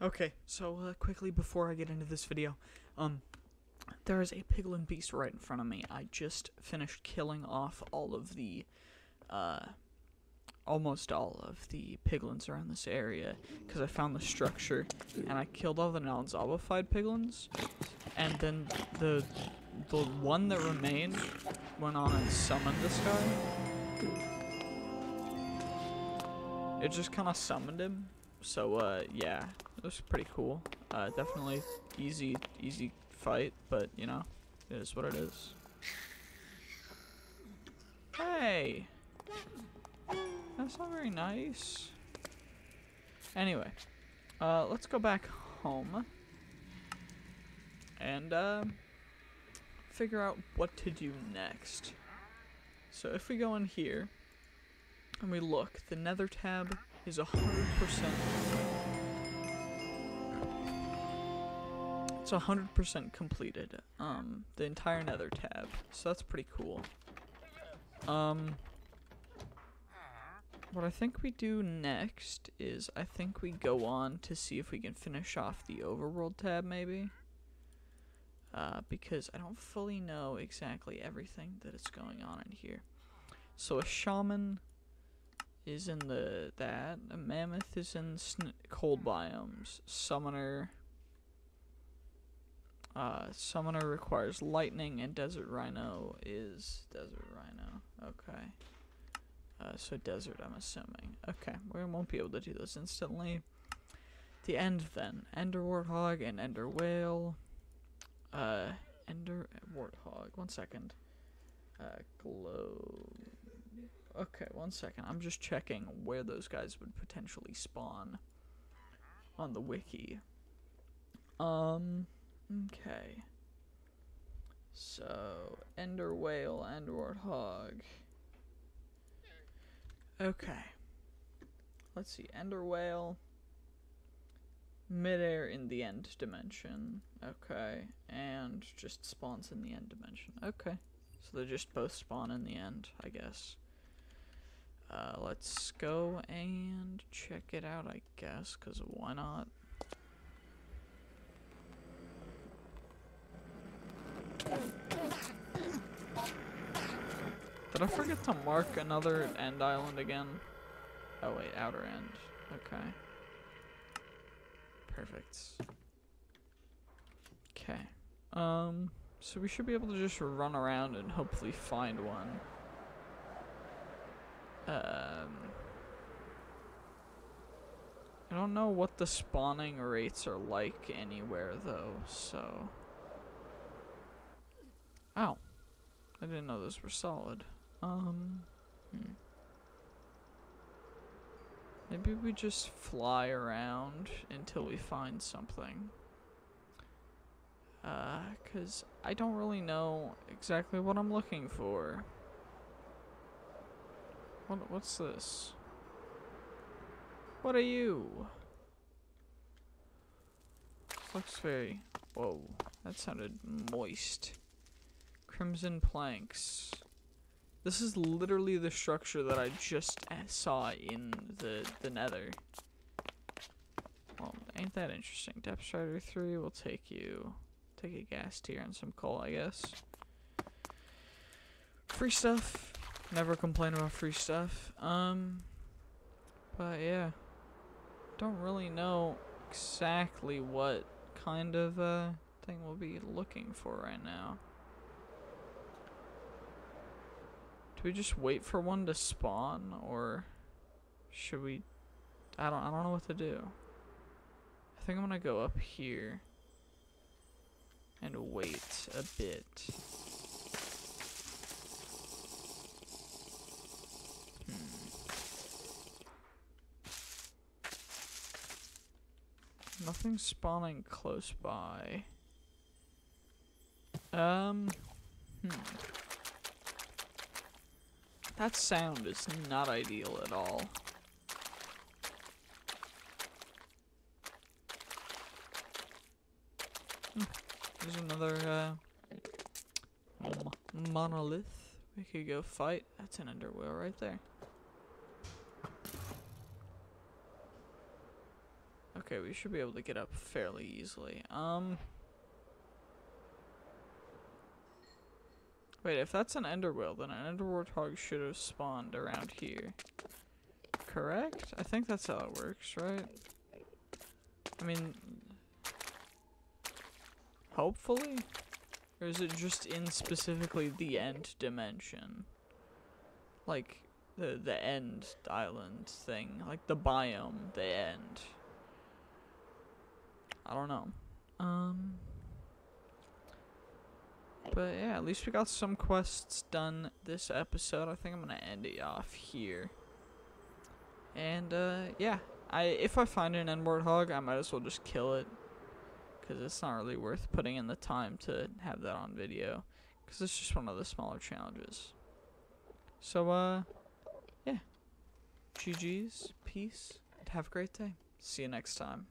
Okay, so uh, quickly before I get into this video, um, there is a piglin beast right in front of me. I just finished killing off all of the, uh, almost all of the piglins around this area because I found the structure and I killed all the non-zombified piglins, and then the the one that remained went on and summoned this guy. It just kind of summoned him. So uh, yeah, it was pretty cool. Uh, definitely easy, easy fight, but you know, it is what it is. Hey, that's not very nice. Anyway, uh, let's go back home and uh, figure out what to do next. So if we go in here and we look, the Nether tab is hundred percent. It's hundred percent completed. Um, the entire Nether tab, so that's pretty cool. Um, what I think we do next is I think we go on to see if we can finish off the Overworld tab, maybe. Uh, because I don't fully know exactly everything that is going on in here. So a shaman is in the that. A mammoth is in cold biomes. Summoner. Uh, summoner requires lightning, and desert rhino is desert rhino. Okay. Uh, so desert, I'm assuming. Okay, we won't be able to do this instantly. The end then. Ender warthog and ender whale. Uh, ender warthog. One second. Uh, glow Okay, one second. I'm just checking where those guys would potentially spawn on the wiki. Um, okay. So, Ender Whale and Warthog. Okay. Let's see. Ender Whale. Midair in the end dimension. Okay. And just spawns in the end dimension. Okay. So they just both spawn in the end, I guess. Uh, let's go and check it out, I guess, because why not? Did I forget to mark another end island again? Oh wait, outer end. Okay. Perfect. Okay. Um, so we should be able to just run around and hopefully find one. Um, I don't know what the spawning rates are like anywhere though, so. Ow. I didn't know those were solid. Um, hmm. Maybe we just fly around until we find something. Uh, cause I don't really know exactly what I'm looking for. What, what's this? What are you? Looks very... Whoa, that sounded moist. Crimson planks. This is literally the structure that I just saw in the, the nether. Well, ain't that interesting. Depth Strider 3 will take you... Take a ghast tear and some coal, I guess. Free stuff. Never complain about free stuff. Um, but yeah, don't really know exactly what kind of uh, thing we'll be looking for right now. Do we just wait for one to spawn, or should we? I don't. I don't know what to do. I think I'm gonna go up here and wait a bit. Nothing spawning close by. Um, hmm. That sound is not ideal at all. There's another, uh, monolith we could go fight. That's an ender whale right there. Okay, we should be able to get up fairly easily. Um. Wait, if that's an ender whale, then an ender warthog should have spawned around here. Correct? I think that's how it works, right? I mean, hopefully? Or is it just in specifically the end dimension? Like, the, the end island thing. Like, the biome, the end. I don't know. Um... But yeah, at least we got some quests done this episode. I think I'm gonna end it off here. And uh, yeah, I if I find an End Warthog, I might as well just kill it, cause it's not really worth putting in the time to have that on video, cause it's just one of the smaller challenges. So uh, yeah, GG's, peace, and have a great day. See you next time.